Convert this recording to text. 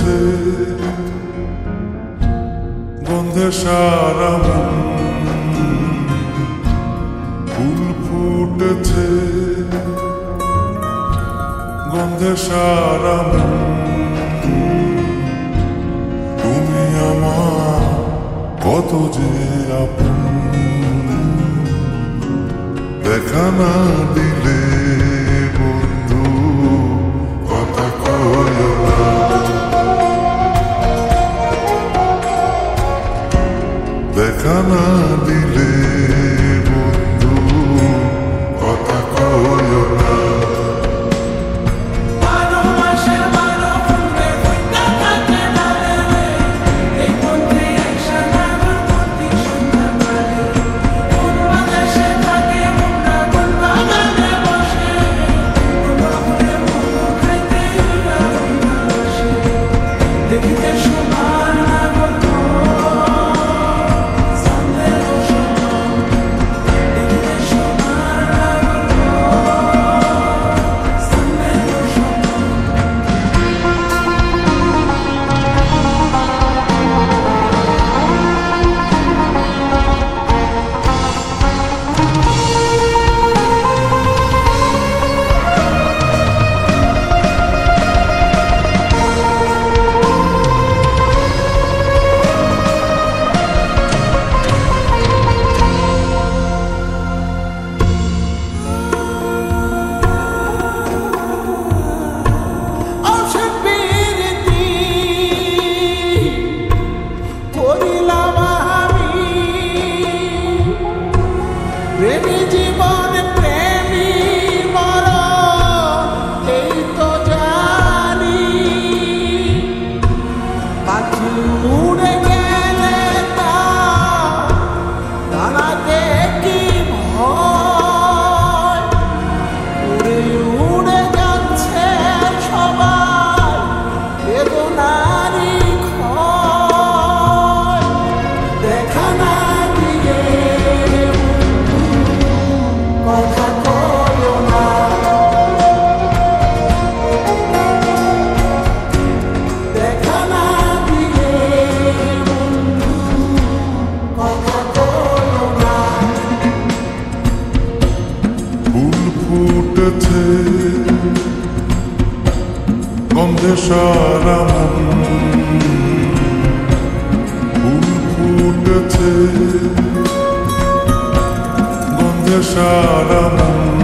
পথে বন্ধে সারাম। ফুল ফুটেছে। গন্ধে সারাম। তুমি আমার কত যে আপন। দেখানা দিলে I'm not Kanadile. back. সারাম ফুল ফুটেছে গন্ধে সারাম